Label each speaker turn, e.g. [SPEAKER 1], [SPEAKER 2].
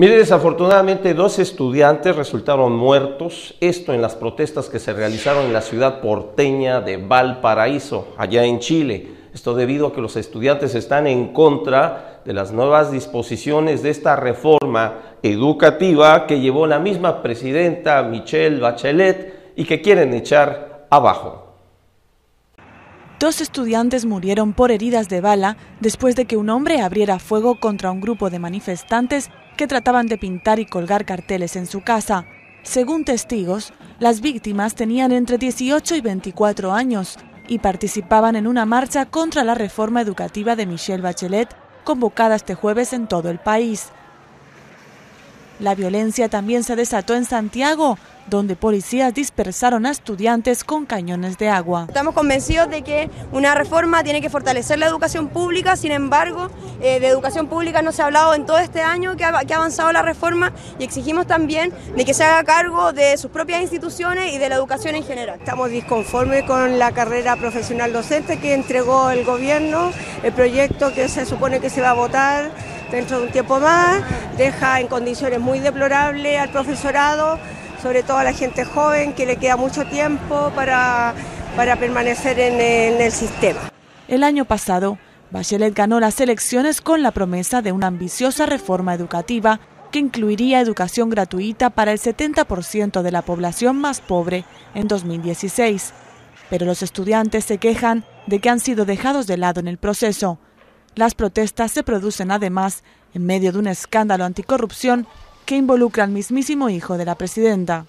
[SPEAKER 1] Mire, desafortunadamente dos estudiantes resultaron muertos, esto en las protestas que se realizaron en la ciudad porteña de Valparaíso, allá en Chile. Esto debido a que los estudiantes están en contra de las nuevas disposiciones de esta reforma educativa que llevó la misma presidenta Michelle Bachelet y que quieren echar abajo.
[SPEAKER 2] Dos estudiantes murieron por heridas de bala después de que un hombre abriera fuego contra un grupo de manifestantes que trataban de pintar y colgar carteles en su casa. Según testigos, las víctimas tenían entre 18 y 24 años y participaban en una marcha contra la reforma educativa de Michelle Bachelet convocada este jueves en todo el país. La violencia también se desató en Santiago, donde policías dispersaron a estudiantes con cañones de agua.
[SPEAKER 3] Estamos convencidos de que una reforma tiene que fortalecer la educación pública, sin embargo, eh, de educación pública no se ha hablado en todo este año que ha, que ha avanzado la reforma y exigimos también de que se haga cargo de sus propias instituciones y de la educación en general.
[SPEAKER 4] Estamos disconformes con la carrera profesional docente que entregó el gobierno, el proyecto que se supone que se va a votar dentro de un tiempo más, deja en condiciones muy deplorables al profesorado, sobre todo a la gente joven que le queda mucho tiempo para, para permanecer en, en el sistema.
[SPEAKER 2] El año pasado, Bachelet ganó las elecciones con la promesa de una ambiciosa reforma educativa que incluiría educación gratuita para el 70% de la población más pobre en 2016. Pero los estudiantes se quejan de que han sido dejados de lado en el proceso. Las protestas se producen además en medio de un escándalo anticorrupción que involucra al mismísimo hijo de la presidenta.